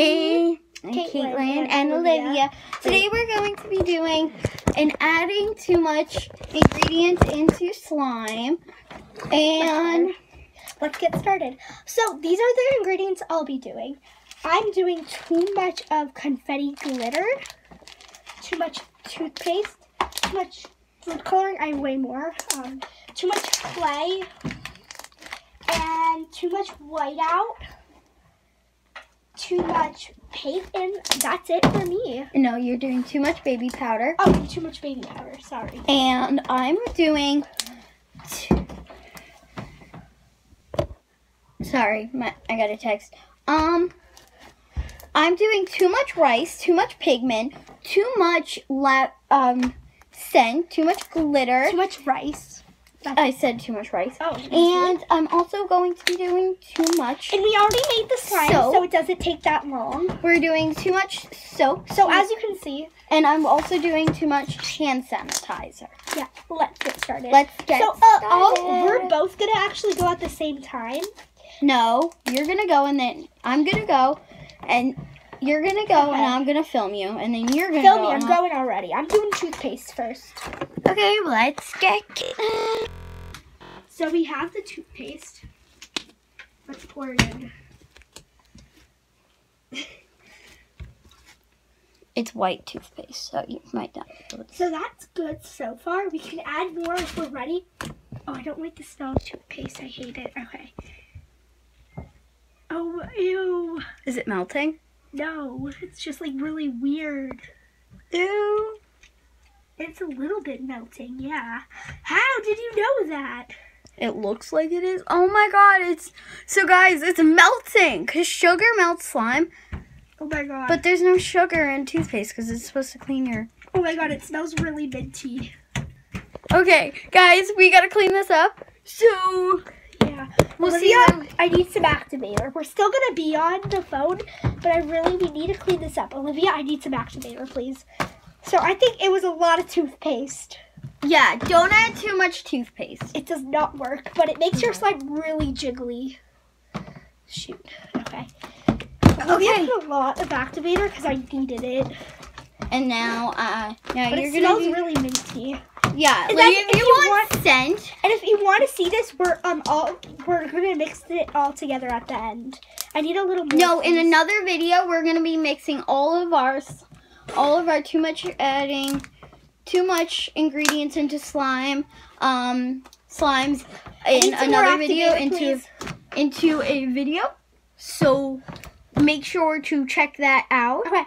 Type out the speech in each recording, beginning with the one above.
and, and Caitlin Caitlin and Olivia. Olivia. Today we're going to be doing an adding too much ingredients into slime. And let's get started. So these are the ingredients I'll be doing. I'm doing too much of confetti glitter, too much toothpaste, too much food coloring. I way more. Um, too much clay, and too much whiteout. Too much paint, and that's it for me. no, you're doing too much baby powder. Oh, too much baby powder. Sorry. And I'm doing. Sorry, my, I got a text. Um, I'm doing too much rice, too much pigment, too much la- um scent, too much glitter. Too much rice. I said too much rice. Oh, And I'm also going to be doing too much. And we already made the slime, Soap. so it doesn't take that long. We're doing too much soap. So as you can see, and I'm also doing too much hand sanitizer. yeah, let's get started. Let's get started. so uh, all, started. we're both gonna actually go at the same time. No, you're gonna go and then I'm gonna go and you're gonna go and I'm gonna film you and then you're gonna Film go. me, I'm going already. I'm doing toothpaste first. Okay, let's get. So we have the toothpaste. Let's pour it in. It's white toothpaste, so you might not. be able to- So that's good so far. We can add more if we're ready. Oh, I don't like the smell of toothpaste. I hate it. Okay. Oh, ew. Is it melting? No, it's just like really weird. Ew. It's a little bit melting, yeah. How did you know that? It looks like it is. Oh my god, it's so guys, it's melting cuz sugar melts slime, Oh my god. but there's no sugar in toothpaste cuz it's supposed to clean your oh my god, it smells really minty. Okay, guys, we got to clean this up. So, Yeah. We'll Olivia, see when- I need some activator. We're still gonna be on the phone, but I really we need to clean this up. Olivia, I need some activator, please. So I think it was a lot of toothpaste. yeah, don't add too much toothpaste. It does not work, but it makes your slime really jiggly. Shoot. Okay. Okay. put a lot of activator because I needed it. And now, uh, now But you're it gonna smells do, really minty. yeah. And Like if if you you want scent, And if you want to see this, we're um all we're gonna mix it all together at the end. I need a little more. no. In another video, we're gonna be mixing all of ours, all of our too much adding, too much ingredients into slime, um, slimes in another video into please. into a video. So make sure to check that out. Okay.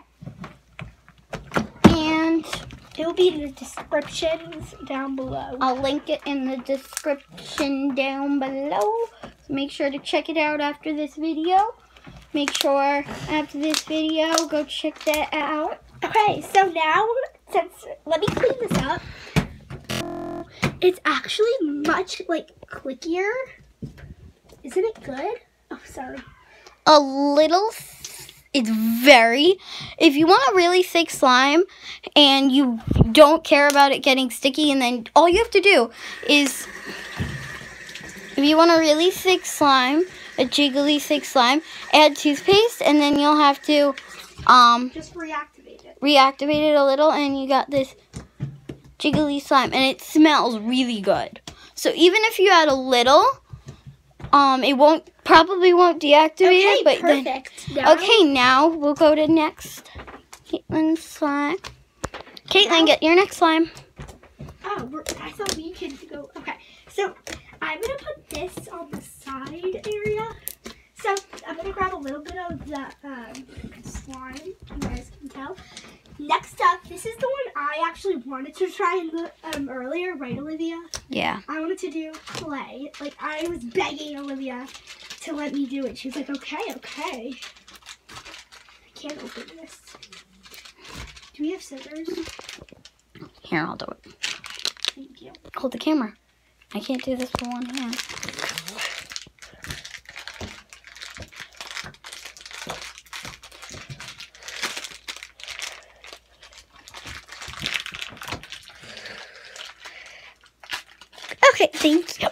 And It will be in the descriptions down below. I'll link it in the description down below. So make sure to check it out after this video. Make sure after this video, go check that out. Okay, so now since let me clean this up. It's actually much like clickier. Isn't it good? Oh, sorry. A little, it's very, if you want a really thick slime and you don't care about it getting sticky, and then all you have to do is, if you want a really thick slime, a jiggly thick slime, add toothpaste, and then you'll have to, um, Just reactivate it. reactivate it a little and you got this jiggly slime and it smells really good. So even if you add a little, um, it won't probably won't deactivate Okay, it, but then- perfect. Now- okay, now we'll go to next Caitlin's slime. Caitlin, get your next slime. Oh, we're, I thought we could go. Okay, so I'm gonna put this on the side area. So I'm gonna grab a little bit of the um, slime. You guys can tell. Next up, this is the one I actually wanted to try in the, um, earlier, right, Olivia? Yeah. I wanted to do clay. Like I was begging Olivia to let me do it. She was like, "Okay, okay." I can't open this. Do we have scissors? Here, I'll do it. Thank you. Hold the camera. I can't do this with one hand. Thank you.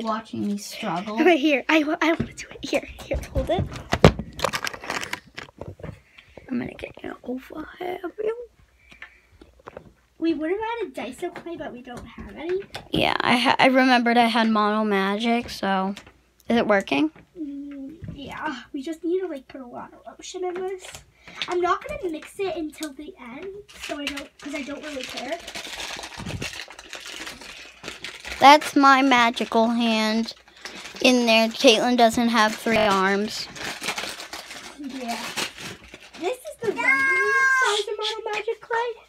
Watching me struggle. Okay, here. I, I want to do it. Here, here, hold it. I'm gonna get you over here. We would have had a Daiso clay, but we don't have any. Yeah, I ha- I remembered I had Model Magic, so is it working? Mm, yeah, we just need to like put a lot of lotion in this. I'm not gonna mix it until the end, so I don't, because I don't really care. That's my magical hand in there. Caitlin doesn't have three arms. Yeah. This is the regular size of Model Magic clay.